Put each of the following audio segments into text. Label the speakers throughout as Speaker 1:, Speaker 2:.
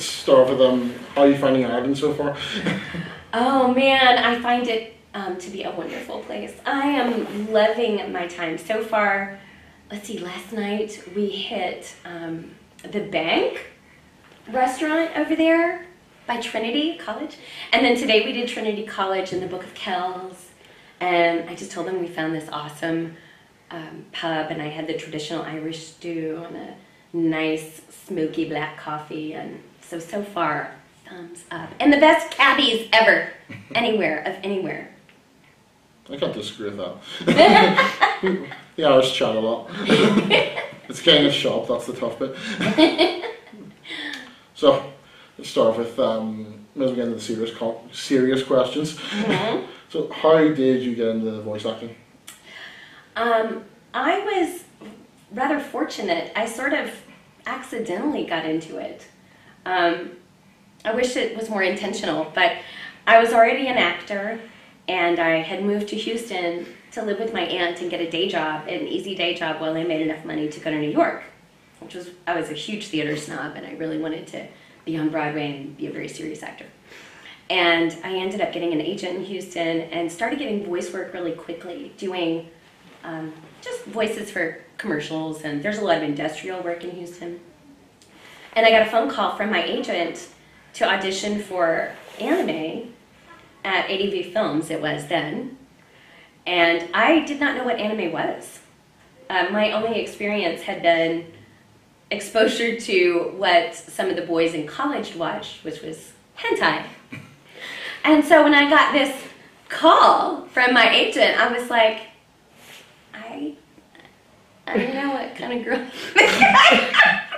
Speaker 1: let's start with um, how are you finding Ireland so far?
Speaker 2: Oh man, I find it um, to be a wonderful place. I am loving my time so far. Let's see, last night we hit um, the bank restaurant over there by Trinity College. And then today we did Trinity College and the Book of Kells. And I just told them we found this awesome um, pub and I had the traditional Irish stew and a nice smoky black coffee. And so, so far, thumbs up. And the best cabbies ever, anywhere, of anywhere.
Speaker 1: I can't disagree with that. the Irish chat a lot. it's getting a shop, that's the tough bit. so, let's start off with um, maybe get into the serious, serious questions.
Speaker 2: Mhm.
Speaker 1: So, how did you get into voice acting?
Speaker 2: Um, I was rather fortunate. I sort of accidentally got into it. Um, I wish it was more intentional, but I was already an actor and I had moved to Houston to live with my aunt and get a day job, an easy day job while I made enough money to go to New York, which was, I was a huge theater snob and I really wanted to be on Broadway and be a very serious actor. And I ended up getting an agent in Houston and started getting voice work really quickly, doing um, just voices for commercials, and there's a lot of industrial work in Houston. And I got a phone call from my agent to audition for anime at ADV Films, it was then. And I did not know what anime was. Uh, my only experience had been exposure to what some of the boys in college watched, which was hentai. And so when I got this call from my agent, I was like, I, I don't know what kind of girl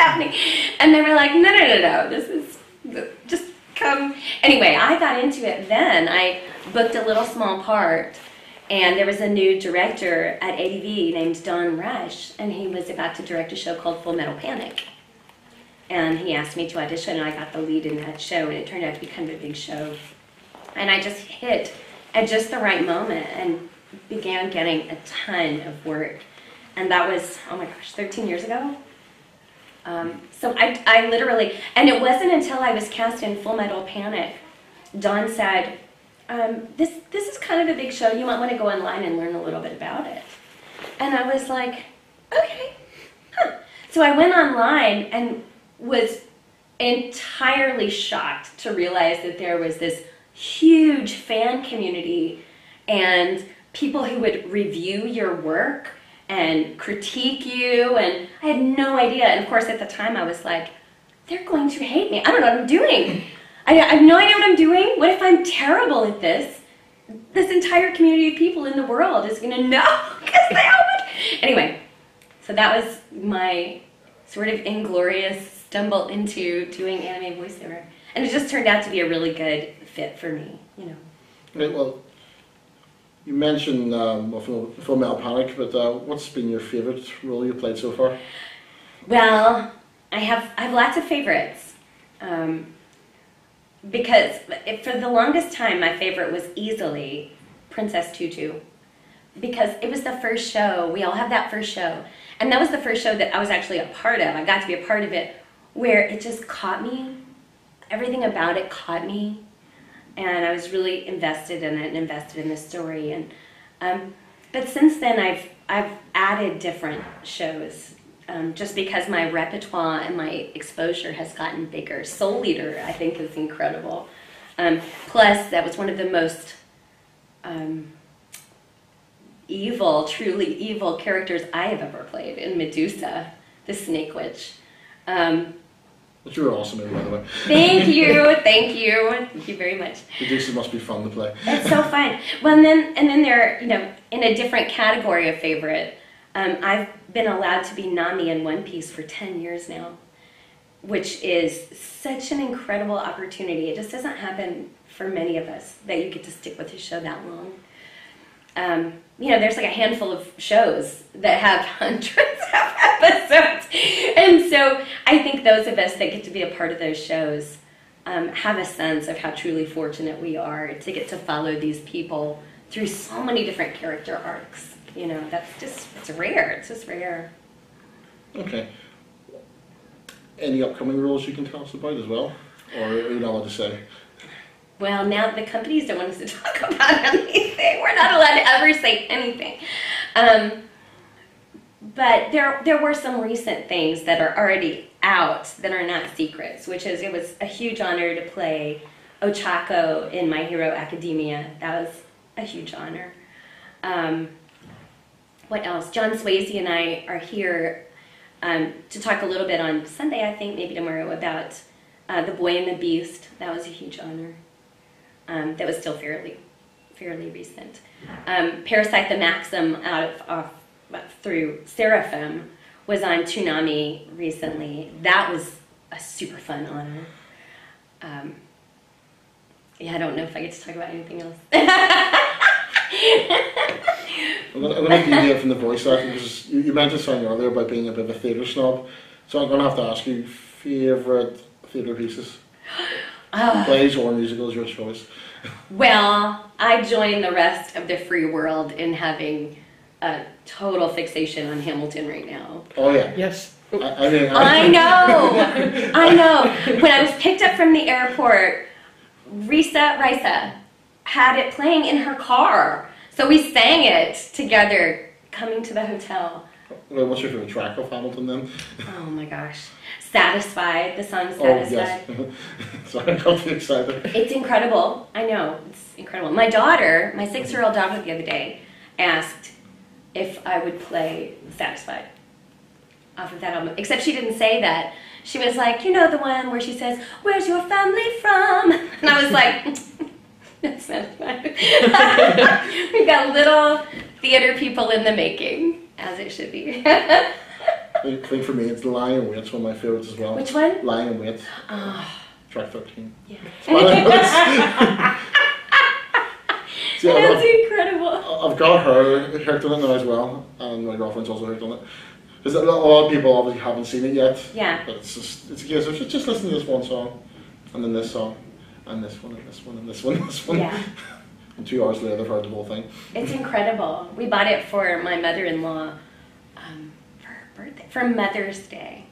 Speaker 2: happening. And they were like, no, no, no, no, this is just come. Anyway, I got into it then. I booked a little small part, and there was a new director at ADV named Don Rush, and he was about to direct a show called Full Metal Panic. And he asked me to audition, and I got the lead in that show, and it turned out to be kind of a big show. And I just hit at just the right moment and began getting a ton of work. And that was, oh my gosh, 13 years ago? Um, so I, I literally, and it wasn't until I was cast in Full Metal Panic, Don said, um, this, this is kind of a big show. You might want to go online and learn a little bit about it. And I was like, okay, huh. So I went online and was entirely shocked to realize that there was this huge fan community and people who would review your work and critique you and I had no idea. And of course at the time I was like, they're going to hate me. I don't know what I'm doing. I, have no idea what I'm doing. What if I'm terrible at this? This entire community of people in the world is going to know because they all. Anyway, so that was my sort of inglorious stumble into doing anime voiceover. And it just turned out to be a really good fit for me, you know.
Speaker 1: Right, well, you mentioned um, Full, Metal Panic, but uh, what's been your favourite role you played so far?
Speaker 2: Well, I have I have lots of favorites. Um, because for the longest time, my favorite was easily Princess Tutu. Because it was the first show, we all have that first show. And that was the first show that I was actually a part of. I got to be a part of it where it just caught me. Everything about it caught me. And I was really invested in it and invested in the story. And um, but since then, I've I've added different shows um, just because my repertoire and my exposure has gotten bigger. Soul Eater, I think, is incredible. Um, plus, that was one of the most um, evil, truly evil characters I have ever played in Medusa, the Snake Witch. Um,
Speaker 1: But you were awesome in, by the way.
Speaker 2: thank you, thank you, thank you very much.
Speaker 1: Medusa must be fun to play.
Speaker 2: It's so fun. Well, and then and then there, you know, in a different category of favorite, um, I've been allowed to be Nami in One Piece for ten years now, which is such an incredible opportunity. It just doesn't happen for many of us that you get to stick with a show that long. Um, you know, there's like a handful of shows that have hundreds of episodes, and so I think those of us that get to be a part of those shows um, have a sense of how truly fortunate we are to get to follow these people through so many different character arcs. You know, that's just, it's rare. It's just rare.
Speaker 1: Okay. any upcoming roles you can tell us about as well? Or you not allowed to say?
Speaker 2: Well, now the companies don't want us to talk about anything. We're not allowed to ever say anything. Um, but there, there were some recent things that are already out that are not secrets, which is it was a huge honor to play Ochako in My Hero Academia. That was a huge honor. Um, what else? John Swasey and I are here um, to talk a little bit on Sunday, I think, maybe tomorrow, about uh, The Boy and the Beast. That was a huge honor. Um, that was still fairly, fairly recent. Um, Parasyte the Maxim out of, off, through Seraphim was on Toonami recently. That was a super fun honor. Um, yeah, I don't know if I get to talk about anything else.
Speaker 1: I'm going to deviate from the voice acting because you, you mentioned something earlier about being a bit of a theatre snob. So I'm going to have to ask you favourite theatre pieces?
Speaker 2: Ah.
Speaker 1: Plays or musicals, your choice.
Speaker 2: Well, I join the rest of the free world in having a total fixation on Hamilton right now.
Speaker 1: Oh yeah.
Speaker 3: Yes.
Speaker 1: I, I mean,
Speaker 2: I know, I know. When I was picked up from the airport, Risa Risa had it playing in her car. So we sang it together coming to the hotel.
Speaker 1: Well, what's your favorite track of Hamilton then?
Speaker 2: Oh my gosh. Satisfied, the song
Speaker 1: Oh
Speaker 2: Satisfied.
Speaker 1: yes. Sorry, I got excited.
Speaker 2: It's incredible. I know. It's incredible. My daughter, my six year old daughter the other day, asked if I would play Satisfied off of that album. Except she didn't say that. She was like, you know the one where she says, Where's your family from? And I was like, That's Satisfied. We've got little theater people in the making, as it should be.
Speaker 1: I think for me, it's Lion Wait. It's one of my favorites as well.
Speaker 2: Which one?
Speaker 1: Lion Wait,
Speaker 2: Oh,
Speaker 1: track 13.
Speaker 2: yeah.
Speaker 1: See, I've,
Speaker 2: That's
Speaker 1: I've-
Speaker 2: incredible.
Speaker 1: I've got her hooked on it now as well, and my girlfriend's also hooked on it. Because a lot of people obviously haven't seen it yet.
Speaker 2: Yeah.
Speaker 1: But it's just, it's a case of just, just listen to this one song, and then this song, and this one, and this one, and this one, and this one.
Speaker 2: Yeah.
Speaker 1: And two hours later, they've heard the whole thing.
Speaker 2: It's incredible. We bought it for my mother-in-law um, for her birthday, for Mother's Day,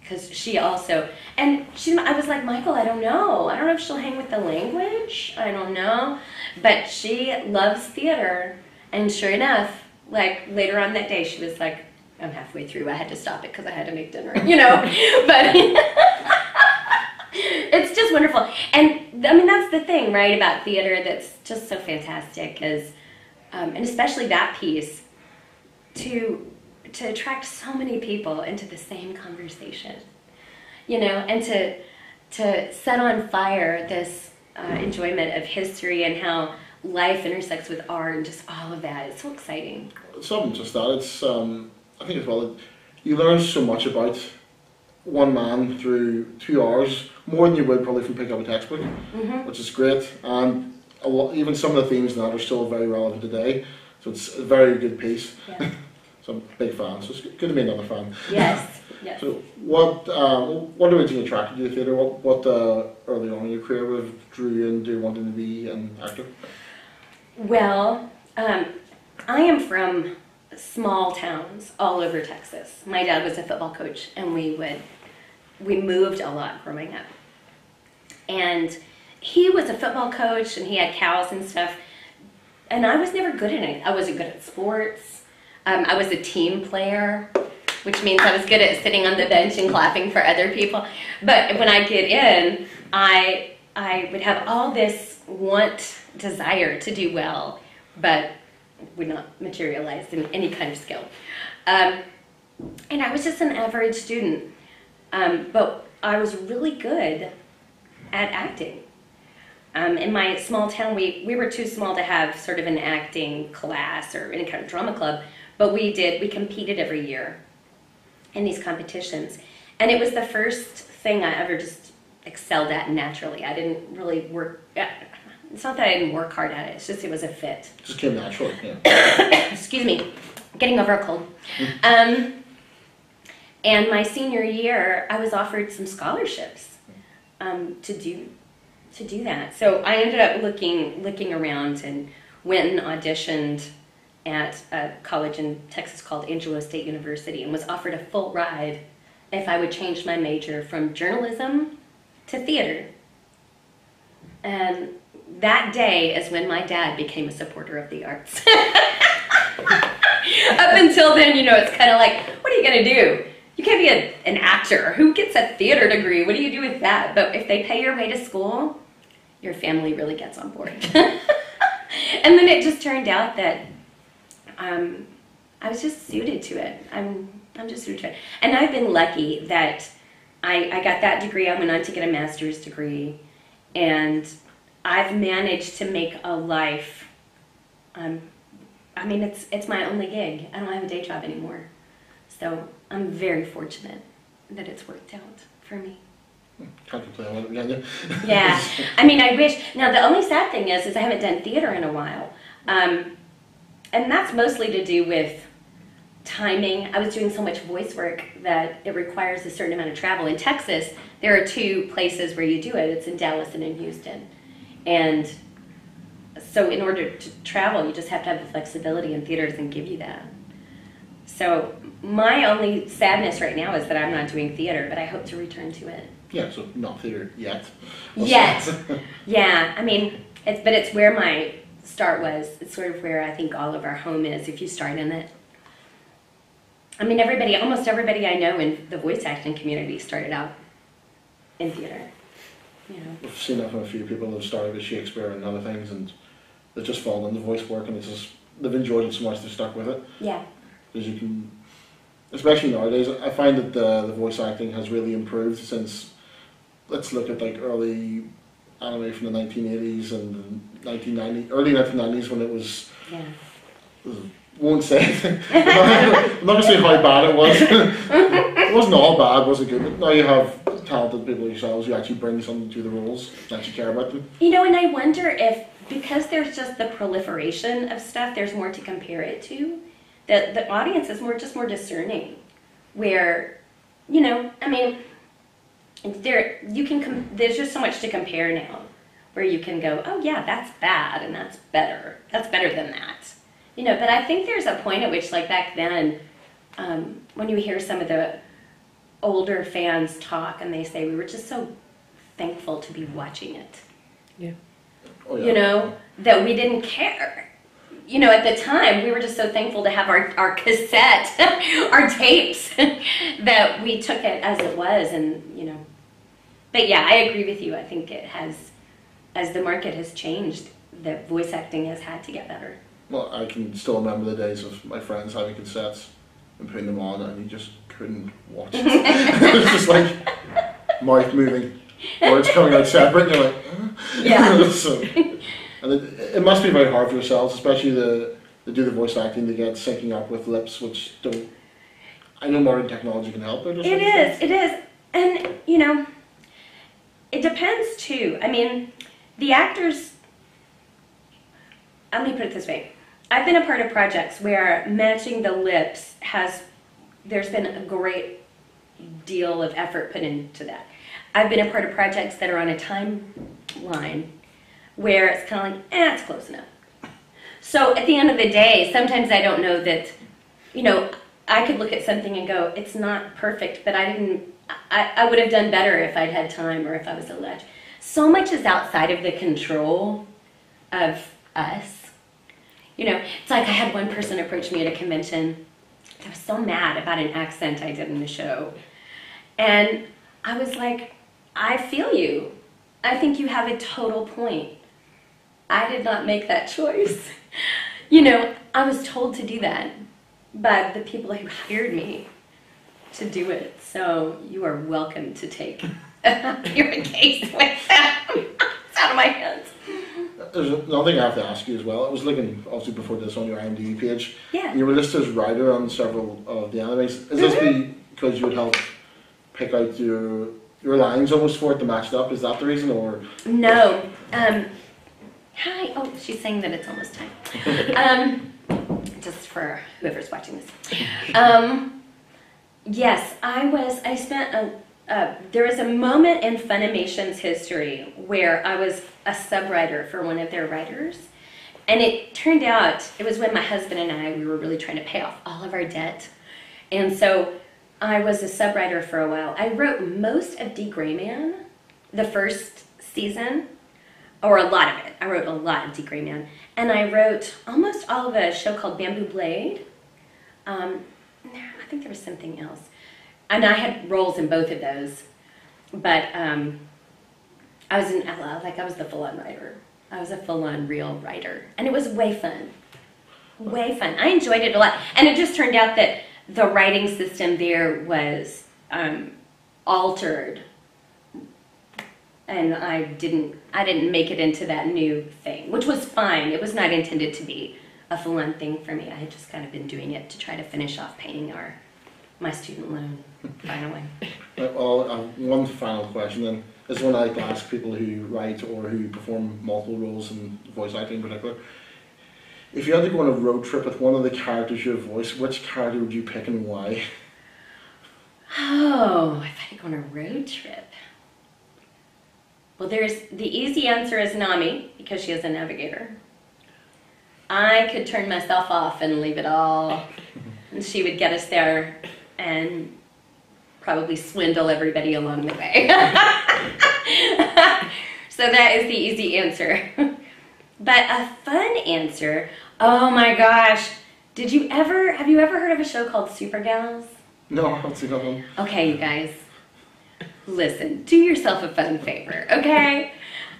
Speaker 2: because she also and she. I was like, Michael, I don't know. I don't know if she'll hang with the language. I don't know, but she loves theater, and sure enough, like later on that day, she was like, I'm halfway through. I had to stop it because I had to make dinner. You know, but. it's just wonderful. And I mean, that's the thing, right, about theater that's just so fantastic is, um, and especially that piece, to to attract so many people into the same conversation, you know, and to to set on fire this uh, enjoyment of history and how life intersects with art and just all of that. It's so exciting.
Speaker 1: It's not just that. It's um, I think as well. You learn so much about one man through two hours, more than you would probably from picking up a textbook,
Speaker 2: hmm
Speaker 1: which is great. And a lot, even some of the themes in that are still very relevant today. So it's a very good piece.
Speaker 2: Yeah.
Speaker 1: A big fan. So it's good to be another fan.
Speaker 2: Yes. Yes.
Speaker 1: So what uh, what originally attracted you to theatre? What what uh, early on in your career was drew you into wanting to be an actor?
Speaker 2: Well, um, I am from small towns all over Texas. My dad was a football coach, and we would we moved a lot growing up. And he was a football coach, and he had cows and stuff. And I was never good at it. I wasn't good at sports. Um, I was a team player, which means I was good at sitting on the bench and clapping for other people. But when I get in, I I would have all this want, desire to do well, but would not materialize in any kind of skill. Um, and I was just an average student, um, but I was really good at acting. Um, in my small town, we, we were too small to have sort of an acting class or any kind of drama club, but we did, we competed every year in these competitions. And it was the first thing I ever just excelled at naturally. I didn't really work, it's not that I didn't work hard at it, it's just it was a fit
Speaker 1: Just came naturally. Yeah.
Speaker 2: excuse me, getting over a cold. Um, and my senior year, I was offered some scholarships um, to do to do that. So I ended up looking looking around and went and auditioned at a college in Texas called Angelo State University and was offered a full ride if I would change my major from journalism to theater. And that day is when my dad became a supporter of the arts. Up until then, you know, it's kind of like, what are you going to do? You can't be a, an actor. Who gets a theater degree? What do you do with that? But if they pay your way to school, your family really gets on board. and then it just turned out that um, I was just suited to it. I'm, I'm just suited to it. And I've been lucky that I, I got that degree. I went on to get a master's degree. And I've managed to make a life. Um, I mean, it's, it's my only gig. I don't have a day job anymore. So I'm very fortunate that it's worked out for me.
Speaker 1: Can't complain about it, can?
Speaker 2: Yeah, I mean, I wish. Now, the only sad thing is, is I haven't done theater in a while, um, and that's mostly to do with timing. I was doing so much voice work that it requires a certain amount of travel. In Texas, there are two places where you do it. It's in Dallas and in Houston, and so in order to travel, you just have to have the flexibility, and theater doesn't give you that. So my only sadness right now is that I'm not doing theater, but I hope to return to it.
Speaker 1: Yeah, so not theatre yet.
Speaker 2: Yet. Yeah, I mean, it's but it's where my start was. It's sort of where I think all of our home is if you start in it. I mean, everybody, almost everybody I know in the voice acting community started out in theater. You know.
Speaker 1: We've seen that from a few people who've started with Shakespeare and other things, and they've just fallen into voice work, and it's just they've enjoyed it so much they've stuck with it.
Speaker 2: Yeah.
Speaker 1: Because you can, especially nowadays, I find that the, the voice acting has really improved since. Let's look at like early anime from the 1980s and the 1990 early 1990s when it was.
Speaker 2: Yeah.
Speaker 1: Won't say anything. I'm not gonna say how bad it was. it wasn't all bad, was it good? But now you have talented people yourselves who actually bring something to the roles, that you care about them.
Speaker 2: You know, and I wonder if because there's just the proliferation of stuff, there's more to compare it to. That the audience is more just more discerning, where, you know, I mean, there you can com- there's just so much to compare now, where you can go, oh yeah, that's bad and that's better. That's better than that, you know. But I think there's a point at which, like back then, um, when you hear some of the older fans talk and they say we were just so thankful to be watching it
Speaker 1: Oh, yeah.
Speaker 2: you know, that we didn't care. You know, at the time, we were just so thankful to have our, our cassette, our tapes, that we took it as it was. And, you know, but yeah, I agree with you. I think it has, as the market has changed, that voice acting has had to get better.
Speaker 1: Well, I can still remember the days of my friends having cassettes and putting them on, and you just couldn't watch it. it was just like mouth moving, words coming out separate, and you're like, huh?
Speaker 2: Yeah.
Speaker 1: so, and it, it must be very hard for yourselves, especially the to do the voice acting to get syncing up with lips, which don't. I know modern technology can help it. or
Speaker 2: is, it is. And, you know, it depends too. I mean, the actors, let me put it this way. I've been a part of projects where matching the lips has, there's been a great deal of effort put into that. I've been a part of projects that are on a timeline where it's kind of like, eh, it's close enough. So at the end of the day, sometimes I don't know that, you know, I could look at something and go, it's not perfect, but I didn't, I, I would have done better if I'd had time or if I was allowed. So much is outside of the control of us. You know, it's like I had one person approach me at a convention. I was so mad about an accent I did in the show. And I was like, I feel you. I think you have a total point. I did not make that choice. you know, I was told to do that by the people who hired me to do it. So you are welcome to take your case with them. it's out of my hands.
Speaker 1: There's another thing I have to ask you as well. I was looking obviously before this on your IMDb page.
Speaker 2: Yeah.
Speaker 1: You were listed as writer on several of the animes. Is this
Speaker 2: Mm-hmm.
Speaker 1: because you would help pick out your your lines almost for it to match it up? Is that the reason, or
Speaker 2: No. Um, hi. Oh, she's saying that it's almost time. Um, just for whoever's watching this. Um, yes, I was. I spent a. There was a moment in Funimation's history where I was a sub-writer for one of their writers, and it turned out it was when my husband and I we were really trying to pay off all of our debt, and so I was a sub writer for a while. I wrote most of D. Gray Man, the first season, or a lot of it. I wrote a lot of D. Gray Man. And I wrote almost all of a show called Bamboo Blade. Um, I think there was something else. And I had roles in both of those. But um, I was in Ella, like I was the full on writer. I was a full on real writer. And it was way fun. Way fun. I enjoyed it a lot. And it just turned out that the writing system there was um, altered and I didn't I didn't make it into that new thing, which was fine. It was not intended to be a full-on thing for me. I had just kind of been doing it to try to finish off paying our my student loan finally.
Speaker 1: Uh, Well, uh, one final question then is one I like to ask people who write or who perform multiple roles in voice acting in particular. If you had to go on a road trip with one of the characters you voice, which character would you pick and why?
Speaker 2: Oh, if I could go on a road trip. Well, there's the easy answer is Nami because she is a navigator. I could turn myself off and leave it all, and she would get us there and probably swindle everybody along the way. so that is the easy answer. but a fun answer, oh my gosh, did you ever, have you ever heard of a show called Super Gals?
Speaker 1: No, I haven't seen that one.
Speaker 2: Okay, you guys, listen, do yourself a fun favor, okay?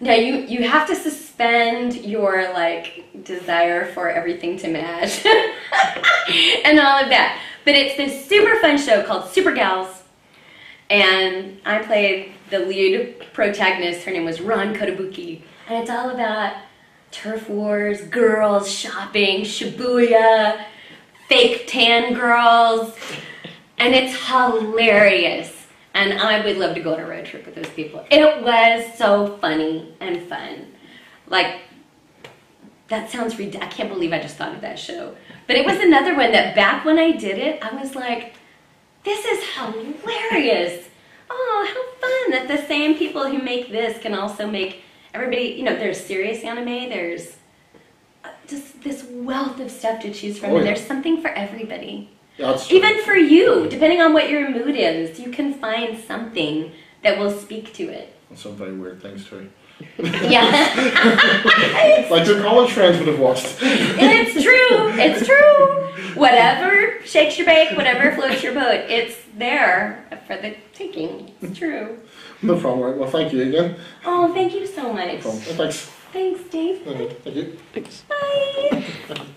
Speaker 2: Now you you have to suspend your like desire for everything to match and all of that. But it's this super fun show called Super Gals, and I played the lead protagonist. Her name was Ran Kotobuki, and it's all about turf wars, girls, shopping, Shibuya, fake tan girls, and it's hilarious. And I would love to go on a road trip with those people. It was so funny and fun. Like, that sounds ridiculous. I can't believe I just thought of that show. But it was another one that back when I did it, I was like, this is hilarious. Oh, how fun that the same people who make this can also make everybody, you know, there's serious anime, there's uh, just this wealth of stuff to choose from,
Speaker 1: Oh,
Speaker 2: and there's something for everybody.
Speaker 1: Yeah, that's true.
Speaker 2: Even for you, depending on what your mood is, you can find something that will speak to it.
Speaker 1: Some very weird things too.
Speaker 2: Yeah,
Speaker 1: Like your college friends would have watched.
Speaker 2: it's true. It's true. Whatever shakes your bake, whatever floats your boat, it's there for the taking. It's true.
Speaker 1: No problem, right? Well, thank you again.
Speaker 2: Oh, thank you so
Speaker 1: No
Speaker 2: much.
Speaker 1: problem. Well, thanks.
Speaker 2: Thanks, Dave.
Speaker 1: Okay, Thank you.
Speaker 3: Thanks.
Speaker 2: Bye.